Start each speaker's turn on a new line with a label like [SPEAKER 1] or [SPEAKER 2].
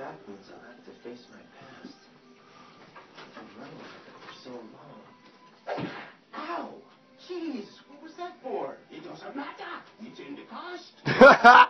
[SPEAKER 1] that means I'll have to face my past. I've been running with it for so long.
[SPEAKER 2] Ow! Jeez, what was that for? It doesn't matter. It's in the past.